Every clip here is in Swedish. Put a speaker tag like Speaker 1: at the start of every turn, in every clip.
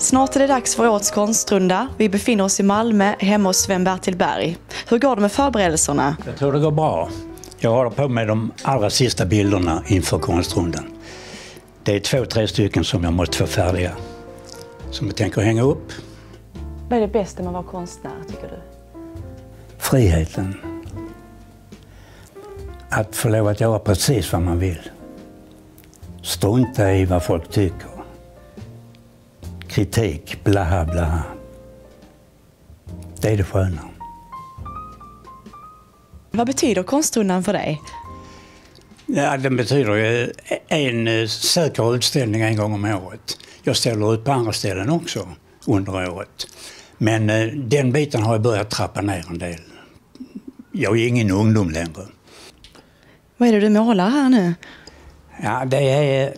Speaker 1: Snart är det dags för årets konstrunda. Vi befinner oss i Malmö, hemma hos Sven-Bertil Berg. Hur går det med förberedelserna?
Speaker 2: Jag tror det går bra. Jag håller på med de allra sista bilderna inför konstrundan. Det är två, tre stycken som jag måste få färdiga. Som jag tänker hänga upp.
Speaker 1: Vad är det bästa med att vara konstnär, tycker du?
Speaker 2: Friheten. Att få lov att göra precis vad man vill. Strunta i vad folk tycker. Kritik, blaha blaha. Det är det sköna.
Speaker 1: Vad betyder konstrundan för dig?
Speaker 2: Ja, den betyder ju en eh, säker utställning en gång om året. Jag ställer ut på andra ställen också under året. Men eh, den biten har jag börjat trappa ner en del. Jag är ingen ungdom längre.
Speaker 1: Vad är det du målar här nu?
Speaker 2: Ja, det är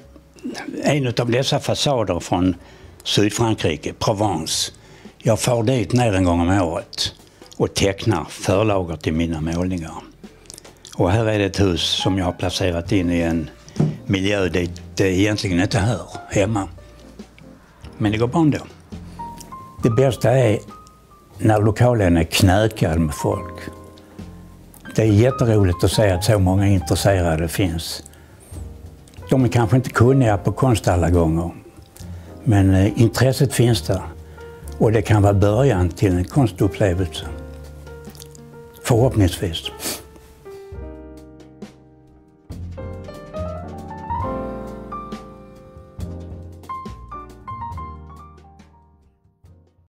Speaker 2: en av dessa fasader från Sydfrankrike, Provence. Jag far dit ner en gång om året och tecknar förlagor till mina målningar. Och här är det ett hus som jag har placerat in i en miljö dit det egentligen inte hör hemma. Men det går bra ändå. Det bästa är när lokalen är knökad med folk. Det är jätteroligt att se att så många intresserade finns. De är kanske inte kunniga på konst alla gånger, men eh, intresset finns där. Och det kan vara början till en konstupplevelse. Förhoppningsvis.